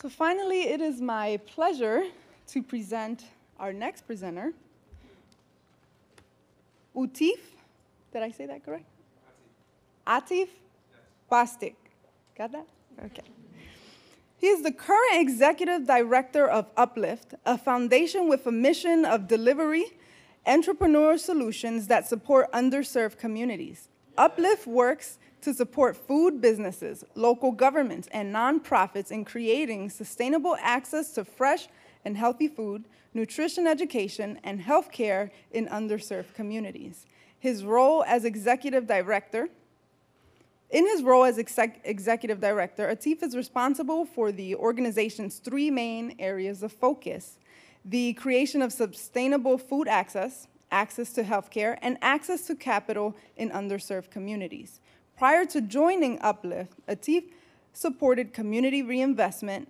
So finally, it is my pleasure to present our next presenter, Utif. Did I say that correct? Atif Bostic. Got that? Okay. He is the current executive director of Uplift, a foundation with a mission of delivery entrepreneur solutions that support underserved communities. Uplift works to support food businesses, local governments, and nonprofits in creating sustainable access to fresh and healthy food, nutrition education, and healthcare in underserved communities. His role as executive director in his role as exec executive director, Atif is responsible for the organization's three main areas of focus the creation of sustainable food access, access to healthcare, and access to capital in underserved communities. Prior to joining Uplift, Atif supported Community Reinvestment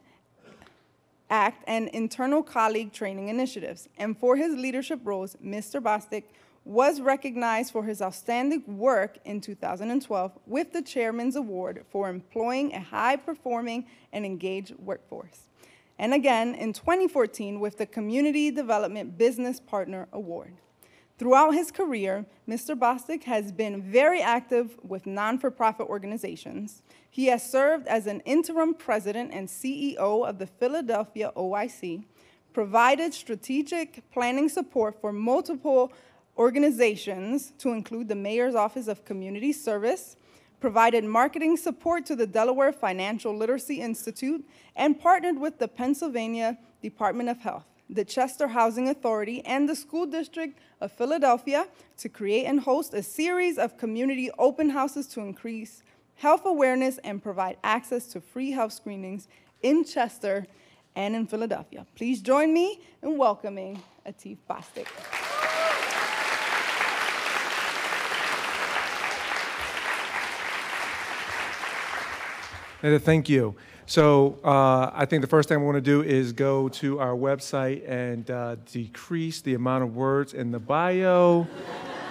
Act and internal colleague training initiatives. And for his leadership roles, Mr. Bostic was recognized for his outstanding work in 2012 with the Chairman's Award for employing a high-performing and engaged workforce. And again in 2014 with the Community Development Business Partner Award. Throughout his career, Mr. Bostic has been very active with non-for-profit organizations. He has served as an interim president and CEO of the Philadelphia OIC, provided strategic planning support for multiple organizations to include the Mayor's Office of Community Service, provided marketing support to the Delaware Financial Literacy Institute, and partnered with the Pennsylvania Department of Health, the Chester Housing Authority, and the School District of Philadelphia to create and host a series of community open houses to increase health awareness and provide access to free health screenings in Chester and in Philadelphia. Please join me in welcoming Atif Bostic. Thank you. So uh, I think the first thing I want to do is go to our website and uh, decrease the amount of words in the bio.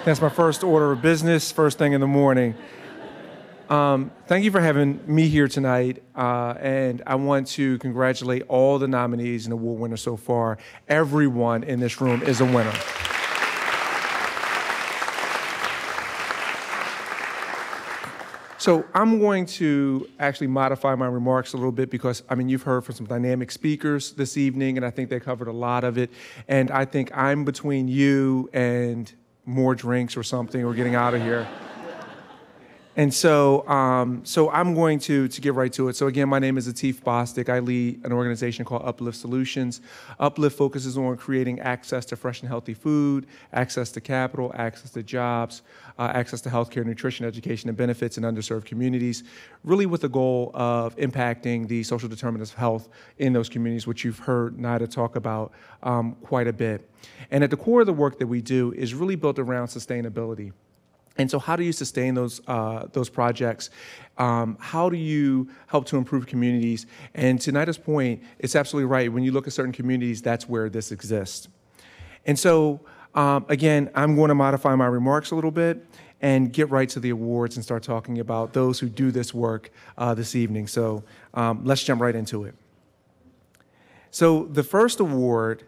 That's my first order of business, first thing in the morning. Um, thank you for having me here tonight, uh, and I want to congratulate all the nominees and award winners so far. Everyone in this room is a winner. So I'm going to actually modify my remarks a little bit because, I mean, you've heard from some dynamic speakers this evening, and I think they covered a lot of it. And I think I'm between you and more drinks or something or getting out of here. And so, um, so I'm going to, to get right to it. So again, my name is Atif Bostic. I lead an organization called Uplift Solutions. Uplift focuses on creating access to fresh and healthy food, access to capital, access to jobs, uh, access to healthcare, nutrition, education, and benefits in underserved communities, really with the goal of impacting the social determinants of health in those communities, which you've heard Nida talk about um, quite a bit. And at the core of the work that we do is really built around sustainability. And so, how do you sustain those uh, those projects? Um, how do you help to improve communities? And to Nida's point, it's absolutely right. When you look at certain communities, that's where this exists. And so, um, again, I'm going to modify my remarks a little bit and get right to the awards and start talking about those who do this work uh, this evening. So, um, let's jump right into it. So, the first award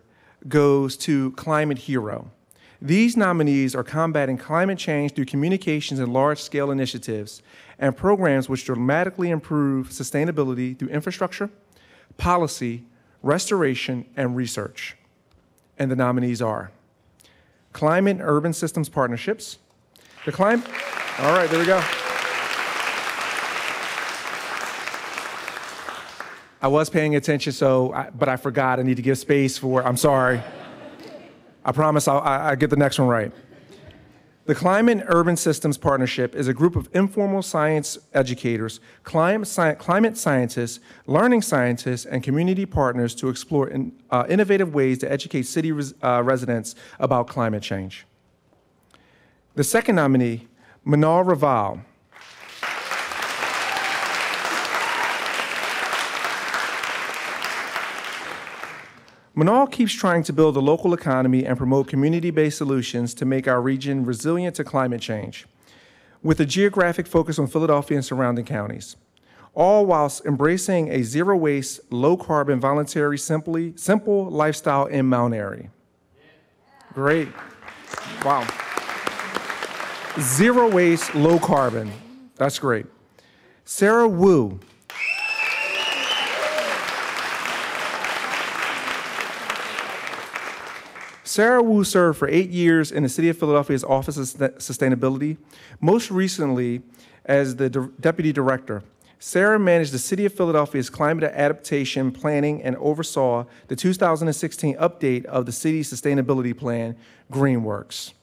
goes to Climate Hero. These nominees are combating climate change through communications and large scale initiatives and programs which dramatically improve sustainability through infrastructure, policy, restoration, and research. And the nominees are Climate and Urban Systems Partnerships, the climate, all right, there we go. I was paying attention, so, I, but I forgot. I need to give space for, I'm sorry. I promise I'll I, I get the next one right. The Climate and Urban Systems Partnership is a group of informal science educators, climate, climate scientists, learning scientists, and community partners to explore in, uh, innovative ways to educate city res uh, residents about climate change. The second nominee, Manal Raval, Manal keeps trying to build a local economy and promote community-based solutions to make our region resilient to climate change, with a geographic focus on Philadelphia and surrounding counties. all whilst embracing a zero waste, low carbon, voluntary, simply simple lifestyle in Mount Airy. Great. Wow. Zero waste, low carbon. That's great. Sarah Wu. Sarah Wu served for eight years in the City of Philadelphia's Office of Sustainability, most recently as the Deputy Director. Sarah managed the City of Philadelphia's climate adaptation planning and oversaw the 2016 update of the city's sustainability plan, Greenworks.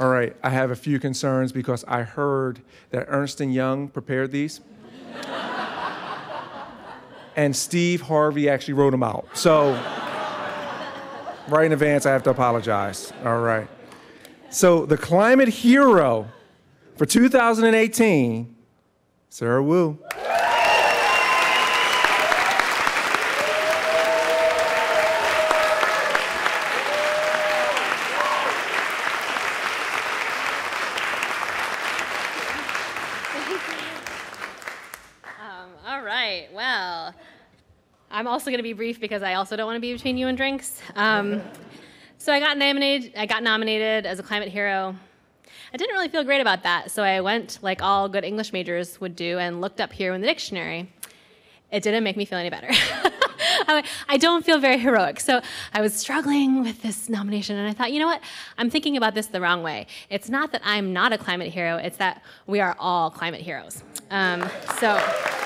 All right, I have a few concerns because I heard that Ernst & Young prepared these. And Steve Harvey actually wrote them out. So, right in advance, I have to apologize. All right. So, the climate hero for 2018, Sarah Wu. Um, all right. Well, I'm also going to be brief because I also don't want to be between you and drinks. Um, so I got nominated. I got nominated as a climate hero. I didn't really feel great about that, so I went like all good English majors would do and looked up here in the dictionary. It didn't make me feel any better. I don't feel very heroic. So I was struggling with this nomination, and I thought, you know what? I'm thinking about this the wrong way. It's not that I'm not a climate hero, it's that we are all climate heroes. Um, so.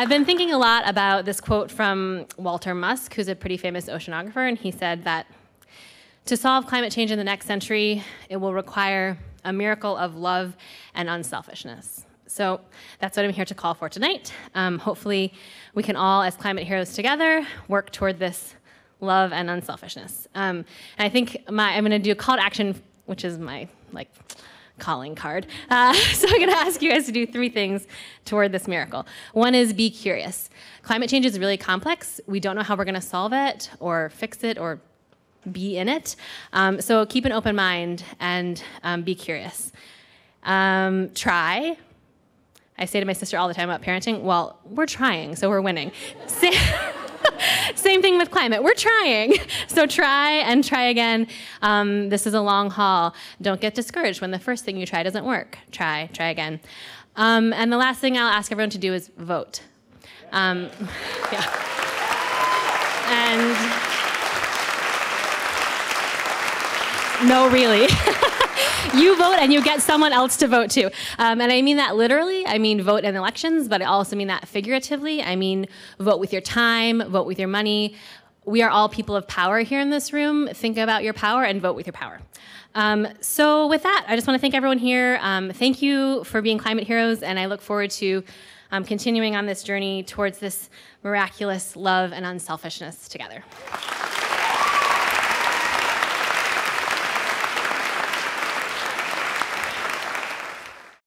I've been thinking a lot about this quote from Walter Munk, who's a pretty famous oceanographer, and he said that to solve climate change in the next century, it will require a miracle of love and unselfishness. So that's what I'm here to call for tonight. Um, hopefully, we can all, as climate heroes together, work toward this love and unselfishness. Um, and I think my, I'm going to do a call to action, which is my like calling card. Uh, so I'm going to ask you guys to do three things toward this miracle. One is be curious. Climate change is really complex. We don't know how we're going to solve it or fix it or be in it. Um, so keep an open mind and um, be curious. Um, try. I say to my sister all the time about parenting, well, we're trying, so we're winning. Sa- Same thing with climate. We're trying. So try and try again. Um, this is a long haul. Don't get discouraged when the first thing you try doesn't work. Try, try again. Um, and the last thing I'll ask everyone to do is vote. Um, yeah. And no, really. You vote and you get someone else to vote too. Um, and I mean that literally. I mean vote in elections, but I also mean that figuratively. I mean vote with your time, vote with your money. We are all people of power here in this room. Think about your power and vote with your power. Um, so, with that, I just want to thank everyone here. Um, thank you for being climate heroes, and I look forward to um, continuing on this journey towards this miraculous love and unselfishness together.